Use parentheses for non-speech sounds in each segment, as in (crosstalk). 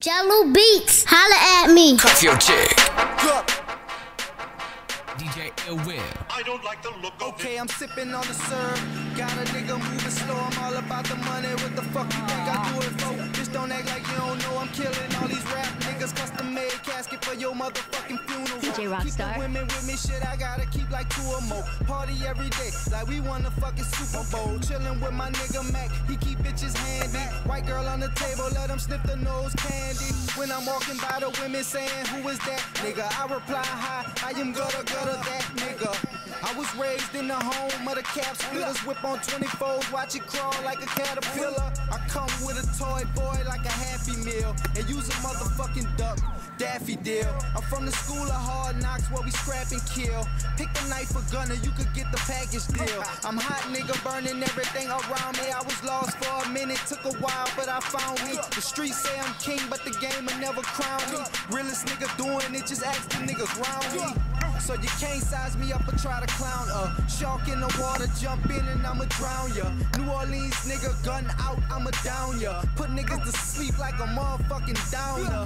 Jello Beats, holla at me. Cuff your chick. DJ Ill Will. I don't like the look of Okay, it. I'm sipping on the syrup. Got a nigga moving slow. I'm all about the money. What the fuck you think I do it for? Just don't act like you don't know I'm killing all these rap niggas. Custom made casket for your motherfucking funeral. DJ Keep Rockstar. the women with me, shit. I gotta keep like two or more. Party every day, like we won the fucking Super Bowl. Chilling with my nigga Mac. He keep bitches handy. White girl on the table, let him sniff the nose candy. When I'm walking by the women saying, Who is that nigga? I reply, Hi, I am gutter gutter that nigga. I was raised in the home of the cap splitters. Whip on 24s, watch it crawl like a caterpillar. I come with a toy boy like a Happy Meal and use a motherfucking duck. Daffy deal. I'm from the school of hard knocks where we scrap and kill. Pick a knife or gunner, you could get the package deal. (laughs) I'm hot nigga burning everything around me. I was lost for a minute, took a while, but I found me. The streets say I'm king, but the game will never crown me. Realest nigga doing it, just ask the niggas round me. So you can't size me up or try to clown a shark in the water, jump in and I'ma drown ya. New Orleans nigga, gun out, I'ma down ya. Put niggas to sleep like a motherfucking downer.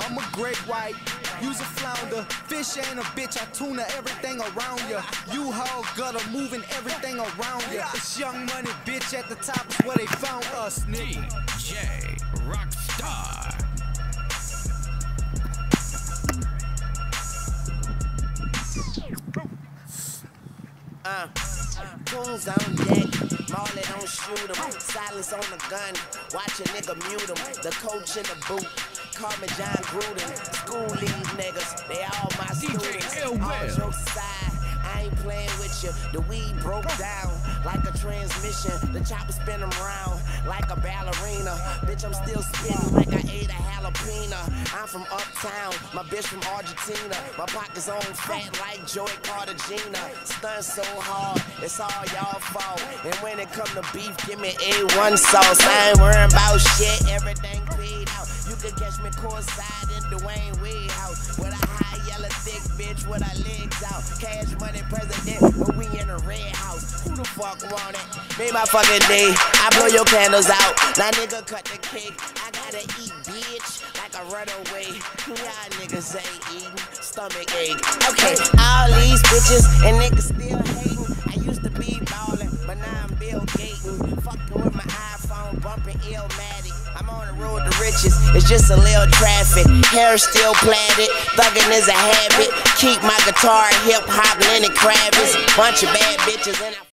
I'm a great white, use a flounder. Fish ain't a bitch, I tuna everything around ya. You haul gutter, moving everything around ya. It's young money, bitch, at the top is where they found us, nigga. DJ Rockstar. Uh, goons on deck, Marley don't shoot 'em. Silence on the gun, watch a nigga mute 'em. The coach in the boot, call me Jon Gruden. School leave niggas, they all my students. All jokes aside, I ain't playing with you. The weed broke down like a transmission. The chopper spin 'em round like a ballerina. Bitch, I'm still spinning like I ate a jalapeno. I'm from uptown, my bitch from Argentina. My pockets on fat like Joey Cartagena. Stun so hard, it's all y'all fault. And when it come to beef, give me A1 sauce. I ain't worrying about shit, everything paid out. You can catch me courtside in Dwyane Wade house with a high yellow thick bitch with her legs out. Cash money president, but we in a red house. Who the fuck want it? Made my fucking day. I blow your candles out. Now nigga cut the cake. I gotta eat, like a runaway. Y'all niggas ain't eating. Stomach ache. Okay, all these bitches and niggas still hating. I used to be ballin', but now I'm Bill Gaten. Fuckin' with my iPhone, bumpin' Illmatic. I'm on the road to riches. It's just a little traffic. Hair still plaited. Thuggin' is a habit. Keep my guitar hip hop, Lenny Kravitz. Bunch of bad bitches and I